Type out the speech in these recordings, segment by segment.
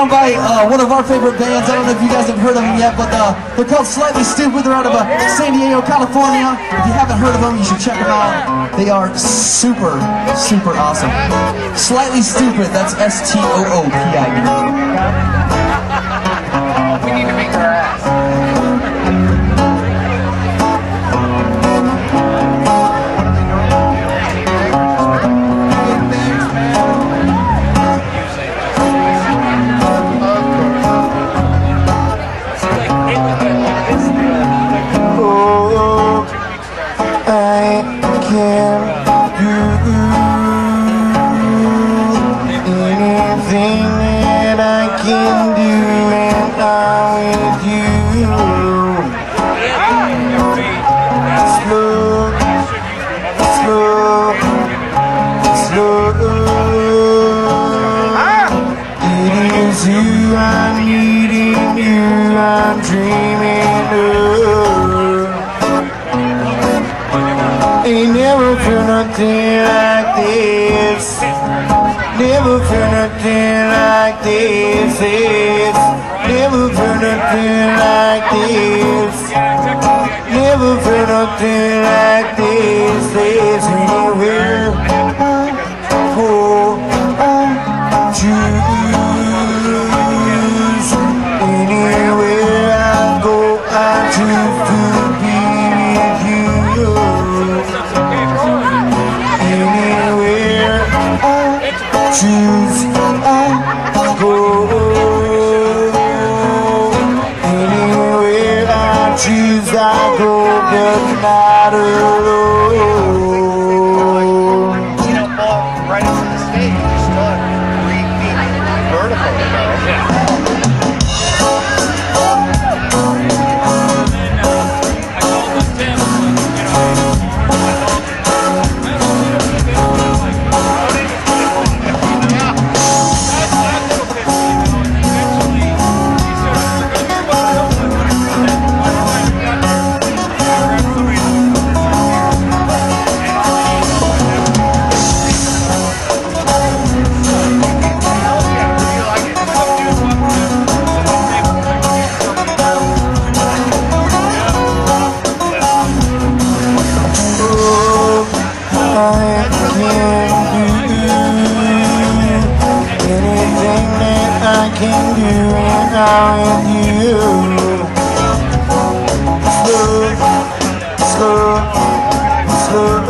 down by uh, one of our favorite bands. I don't know if you guys have heard of them yet, but uh, they're called Slightly Stoopid. They're out of uh, San Diego, California. If you haven't heard of them, you should check them out. They are super, super awesome. Slightly Stoopid, that's S-T-O-O-P-I-D. I can do, and I'm with you. Slow, slow, slow. It is you I'm needing, you I'm dreaming this. Yes. Never felt nothing like this. Choose, I go, but not alone. I'm with you. Slow, slow, slow.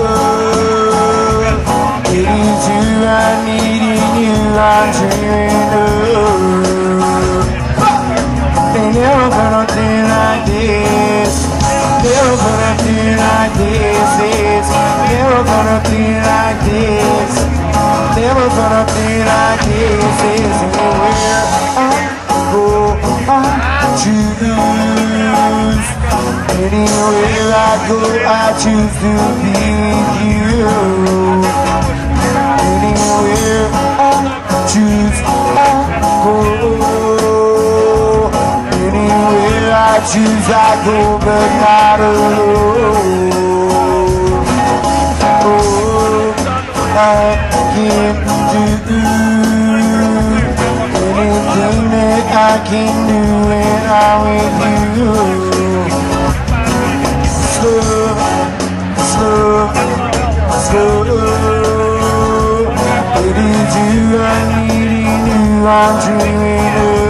It is you I need in you, I'm dreaming of. Never gonna do like this. Never gonna do like this. It's never gonna like this. Never gonna like this. It's choose. Anywhere I go, I choose to be with you. Anywhere I choose, I go. Anywhere I choose, I go, but not alone. Oh, I can do anything that I can do when I'm with you. Slow, slow, slow. It is you I'm needing, you I'm dreaming of.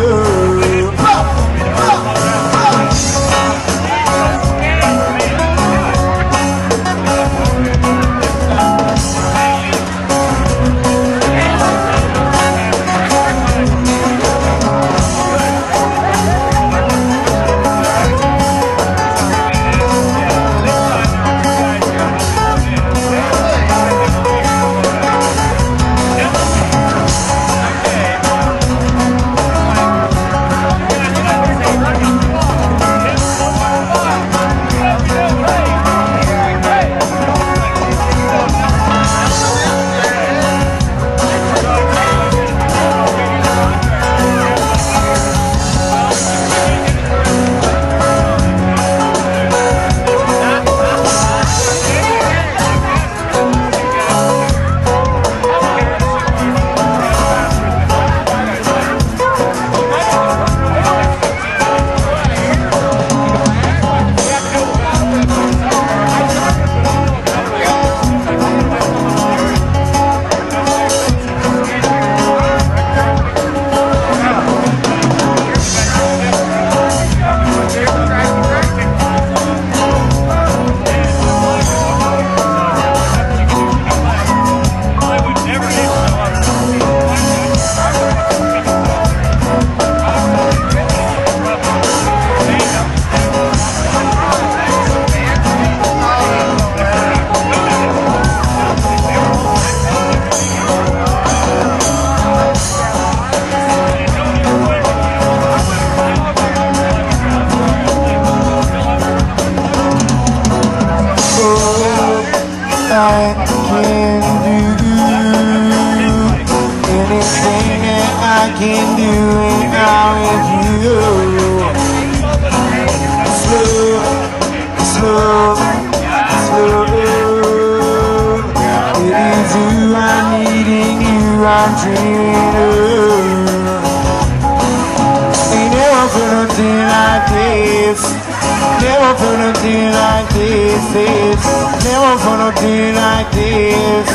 This. this. Never felt nothing like this.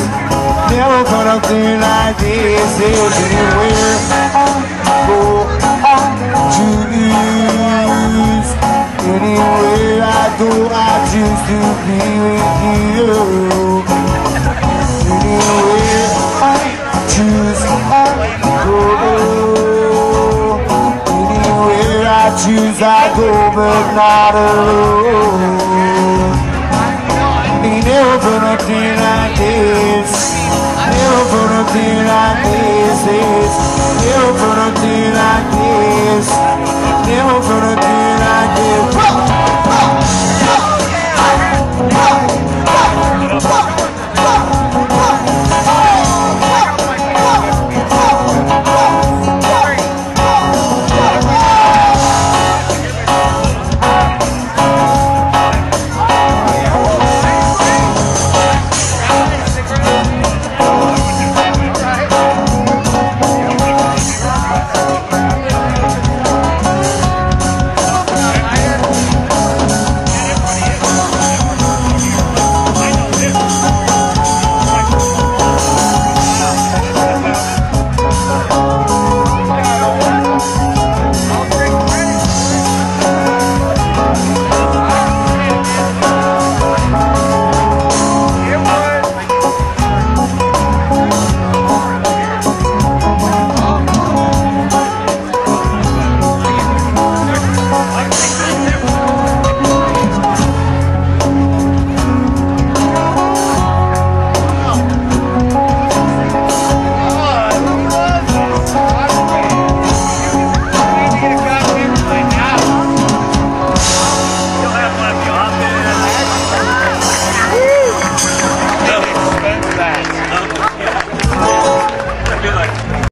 Never felt nothing like this. There's anywhere I go, I choose. Anywhere I go, I choose to be with you. Anywhere I choose, I go. Anywhere I choose, I go, but not alone. Never gonna be like this Never gonna be like this, this Never gonna be like this Never gonna be like this Whoa, whoa, whoa, whoa, whoa.